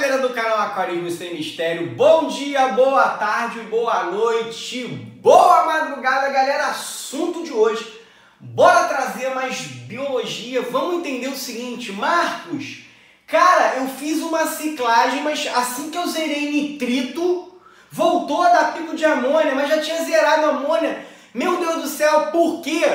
galera do canal Aquarismo Sem Mistério, bom dia, boa tarde, boa noite, boa madrugada, galera. Assunto de hoje, bora trazer mais biologia. Vamos entender o seguinte, Marcos, cara, eu fiz uma ciclagem, mas assim que eu zerei nitrito, voltou a dar pico de amônia, mas já tinha zerado amônia. Meu Deus do céu, por quê?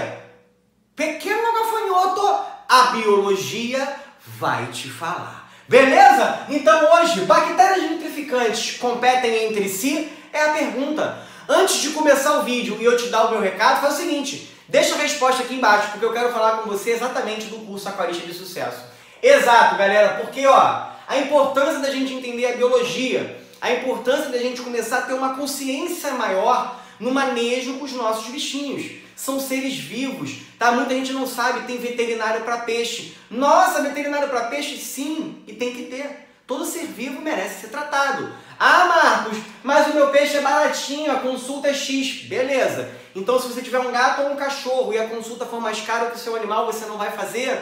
Pequeno gafanhoto, a biologia vai te falar. Beleza? Então hoje, bactérias nitrificantes competem entre si? É a pergunta. Antes de começar o vídeo e eu te dar o meu recado, faz o seguinte, deixa a resposta aqui embaixo, porque eu quero falar com você exatamente do curso Aquarista de Sucesso. Exato, galera, porque ó, a importância da gente entender a biologia, a importância da gente começar a ter uma consciência maior no manejo com os nossos bichinhos são seres vivos, tá? Muita gente não sabe, tem veterinário para peixe. Nossa, veterinário para peixe sim, e tem que ter. Todo ser vivo merece ser tratado. Ah, Marcos, mas o meu peixe é baratinho, a consulta é X. Beleza. Então, se você tiver um gato ou um cachorro e a consulta for mais cara que o seu animal, você não vai fazer?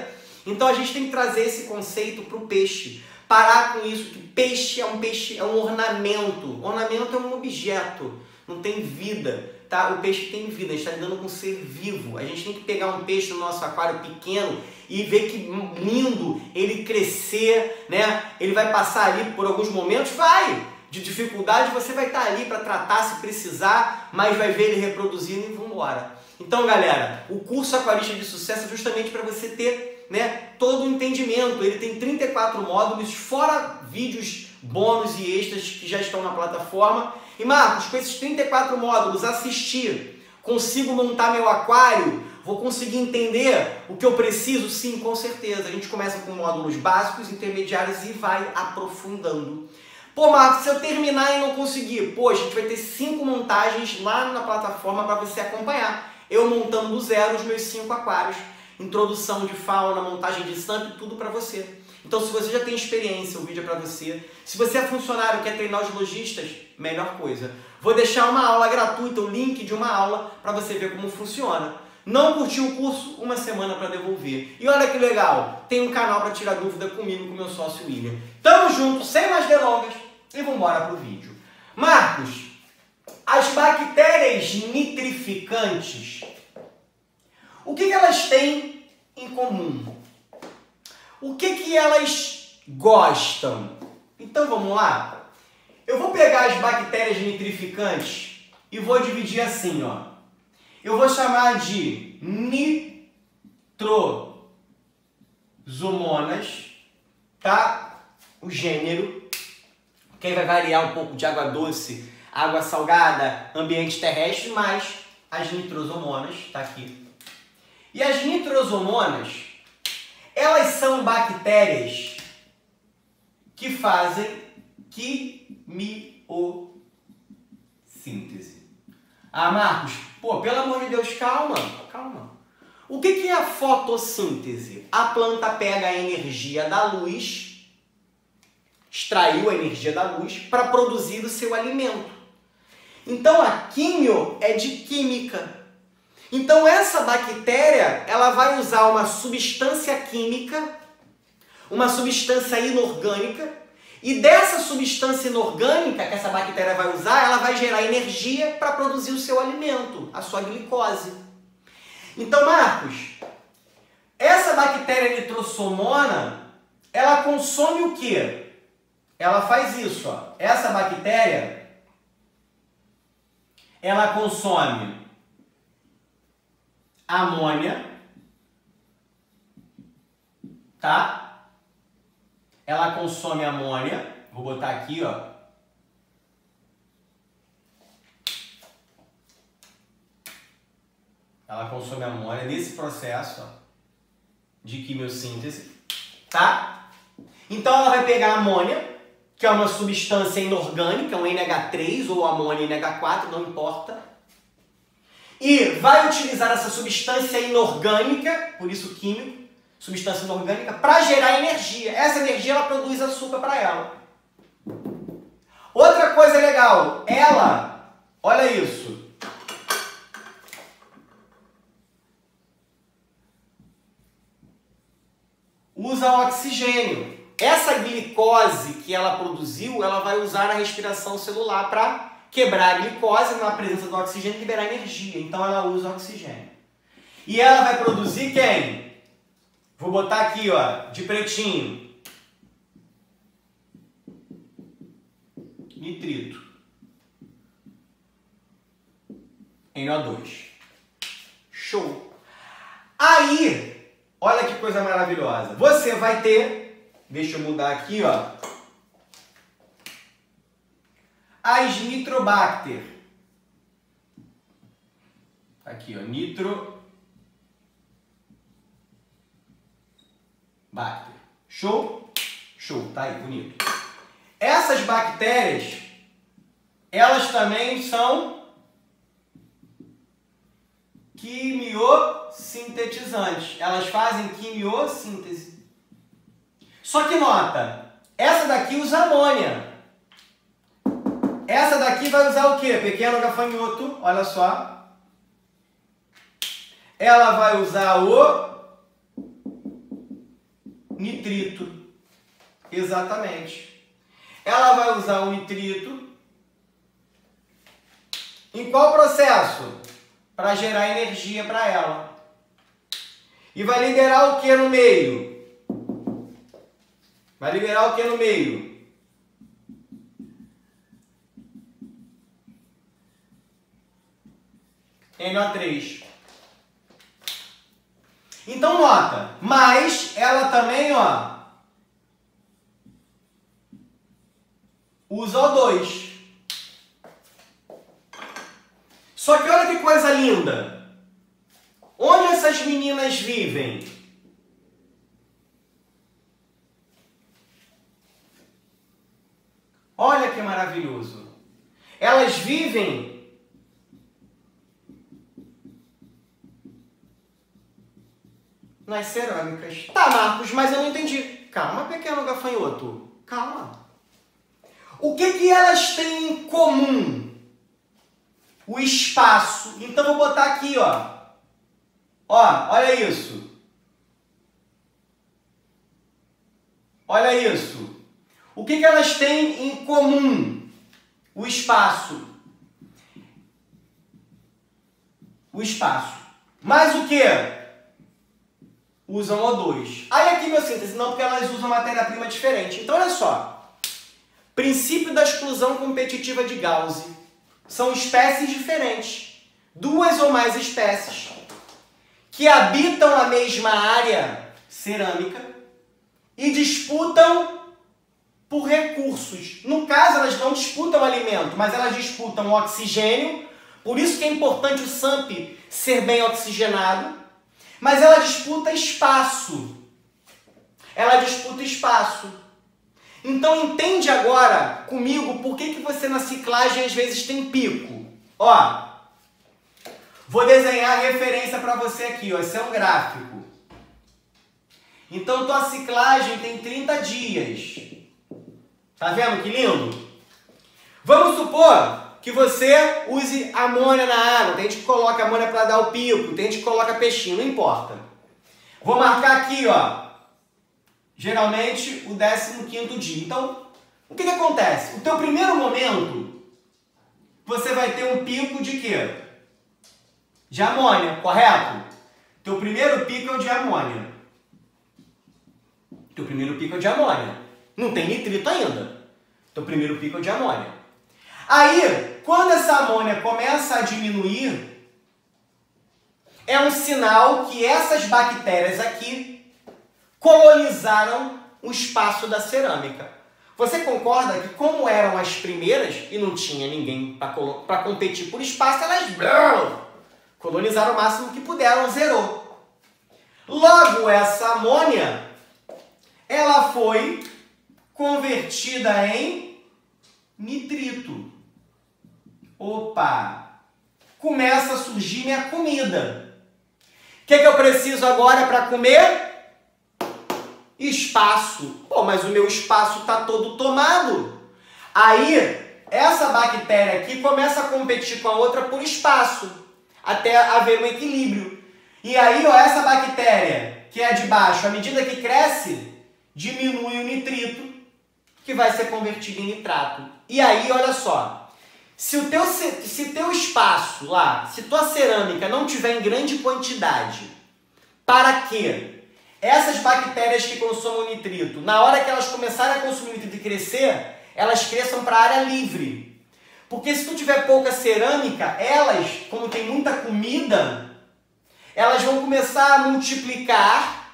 Então, a gente tem que trazer esse conceito para o peixe. Parar com isso, que peixe é um peixe, é um ornamento. Ornamento é um objeto, não tem vida tá? O peixe tem vida, a gente está lidando com um ser vivo. A gente tem que pegar um peixe no nosso aquário pequeno e ver que lindo ele crescer, né? Ele vai passar ali por alguns momentos, vai! De dificuldade, você vai estar tá ali para tratar se precisar, mas vai ver ele reproduzindo e vamos embora. Então, galera, o curso Aquarista de Sucesso é justamente para você ter né, todo o entendimento. Ele tem 34 módulos, fora vídeos bônus e extras que já estão na plataforma. E Marcos, com esses 34 módulos, assistir, consigo montar meu aquário? Vou conseguir entender o que eu preciso? Sim, com certeza. A gente começa com módulos básicos, intermediários e vai aprofundando. Pô, Marcos, se eu terminar e não conseguir, pô, a gente vai ter cinco montagens lá na plataforma para você acompanhar. Eu montando do zero os meus cinco aquários, introdução de fauna, montagem de stamp, tudo para você. Então, se você já tem experiência, o vídeo é para você. Se você é funcionário quer treinar os lojistas, melhor coisa. Vou deixar uma aula gratuita, o link de uma aula para você ver como funciona. Não curtiu o curso, uma semana para devolver. E olha que legal, tem um canal para tirar dúvida comigo, com meu sócio William. Tamo junto, sem mais delongas, e vamos embora pro vídeo. Marcos, as bactérias nitrificantes, o que, que elas têm em comum? O que, que elas gostam? Então vamos lá? Eu vou pegar as bactérias nitrificantes e vou dividir assim, ó. Eu vou chamar de nitrosomonas, tá? O gênero, que vai variar um pouco de água doce, água salgada, ambiente terrestre, mas as nitrosomonas, tá aqui. E as nitrosomonas elas são bactérias que fazem quimiossíntese. Ah, Marcos, pô, pelo amor de Deus, calma, calma. O que, é a fotossíntese? A planta pega a energia da luz, extraiu a energia da luz para produzir o seu alimento. Então a quimio é de química. Então essa bactéria, ela vai usar uma substância química, uma substância inorgânica, e dessa substância inorgânica que essa bactéria vai usar, ela vai gerar energia para produzir o seu alimento, a sua glicose. Então, Marcos, essa bactéria nitrosomona, ela consome o quê? Ela faz isso, ó. Essa bactéria, ela consome amônia, tá? Ela consome amônia, vou botar aqui, ó. Ela consome amônia nesse processo ó, de quimiossíntese, tá? Então ela vai pegar amônia, que é uma substância inorgânica, um NH3 ou amônia NH4, não importa e vai utilizar essa substância inorgânica, por isso químico, substância inorgânica, para gerar energia. Essa energia ela produz açúcar para ela. Outra coisa legal, ela, olha isso. Usa oxigênio. essa glicose que ela produziu, ela vai usar na respiração celular para quebrar a glicose na presença do oxigênio e liberar energia. Então ela usa oxigênio. E ela vai produzir quem? Vou botar aqui, ó, de pretinho. Nitrito. NO2. Show. Aí, olha que coisa maravilhosa. Você vai ter, deixa eu mudar aqui, ó, as nitrobacter. Aqui, ó, nitro bacter. Show? Show, tá aí, bonito. Essas bactérias, elas também são quimiosintetizantes. Elas fazem quimiossíntese. Só que nota, essa daqui usa amônia. Essa daqui vai usar o quê? Pequeno gafanhoto, olha só. Ela vai usar o nitrito. Exatamente. Ela vai usar o nitrito em qual processo? Para gerar energia para ela. E vai liberar o que no meio? Vai liberar o que no meio? NO3. Então nota, mas ela também, ó, usa O2. Só que olha que coisa linda. Onde essas meninas vivem? Olha que maravilhoso. Elas vivem nas cerâmicas. Tá, Marcos, mas eu não entendi. Calma, pequeno gafanhoto. Calma. O que, que elas têm em comum? O espaço. Então vou botar aqui, ó. Ó, olha isso. Olha isso. O que, que elas têm em comum? O espaço. O espaço. Mais o que? Usam O2. Aí a quimiossíntese não, porque elas usam matéria-prima diferente. Então olha só. Princípio da exclusão competitiva de Gauss. São espécies diferentes. Duas ou mais espécies que habitam a mesma área cerâmica e disputam por recursos. No caso, elas não disputam alimento, mas elas disputam oxigênio. Por isso que é importante o SAMP ser bem oxigenado mas ela disputa espaço. Ela disputa espaço. Então entende agora comigo por que, que você na ciclagem às vezes tem pico. Ó, vou desenhar a referência para você aqui, ó. Esse é um gráfico. Então tua ciclagem tem 30 dias. Tá vendo que lindo? Vamos supor que você use amônia na água. Tem gente que coloca amônia para dar o pico, tem gente que coloca peixinho, não importa. Vou marcar aqui, ó. Geralmente o 15 dia. Então, o que, que acontece? O teu primeiro momento, você vai ter um pico de quê? De amônia, correto? Teu primeiro pico é o de amônia. Teu primeiro pico é de amônia. Não tem nitrito ainda. Teu primeiro pico é de amônia. Aí, quando essa amônia começa a diminuir, é um sinal que essas bactérias aqui colonizaram o espaço da cerâmica. Você concorda que como eram as primeiras e não tinha ninguém para competir por espaço, elas colonizaram o máximo que puderam, zerou. Logo, essa amônia, ela foi convertida em nitrito opa, começa a surgir minha comida. O que, que eu preciso agora para comer? Espaço. Pô, mas o meu espaço está todo tomado. Aí, essa bactéria aqui começa a competir com a outra por espaço, até haver um equilíbrio. E aí, ó, essa bactéria que é de baixo, à medida que cresce, diminui o nitrito, que vai ser convertido em nitrato. E aí, olha só, se o teu, se teu espaço lá, se tua cerâmica não tiver em grande quantidade, para que essas bactérias que consomem nitrito, na hora que elas começarem a consumir nitrito e crescer, elas cresçam para a área livre. Porque se tu tiver pouca cerâmica, elas, como tem muita comida, elas vão começar a multiplicar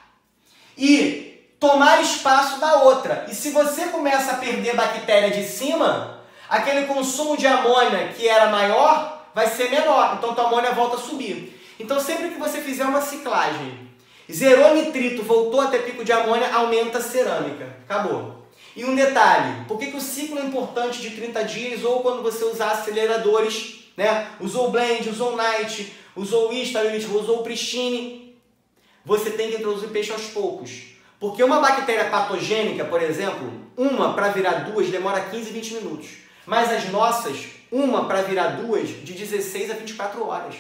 e tomar espaço da outra. E se você começa a perder bactéria de cima, aquele consumo de amônia que era maior vai ser menor. Então tua amônia volta a subir. Então sempre que você fizer uma ciclagem, zerou nitrito, voltou a ter pico de amônia, aumenta a cerâmica. Acabou. E um detalhe, por que, que o ciclo é importante de 30 dias ou quando você usar aceleradores, né? Usou blend, usou night, usou Istar, usou Pristine, você tem que introduzir peixe aos poucos. Porque uma bactéria patogênica, por exemplo, uma para virar duas demora 15, 20 minutos. Mas as nossas, uma para virar duas, de 16 a 24 horas.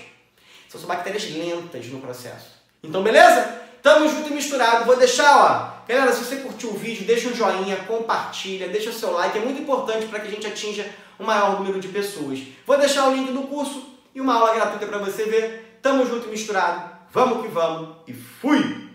São bactérias lentas no processo. Então, beleza? Tamo junto e misturado. Vou deixar, ó. Galera, se você curtiu o vídeo, deixa um joinha, compartilha, deixa o seu like. É muito importante para que a gente atinja o maior número de pessoas. Vou deixar o link do curso e uma aula gratuita para você ver. Tamo junto e misturado. Vamos que vamos e fui!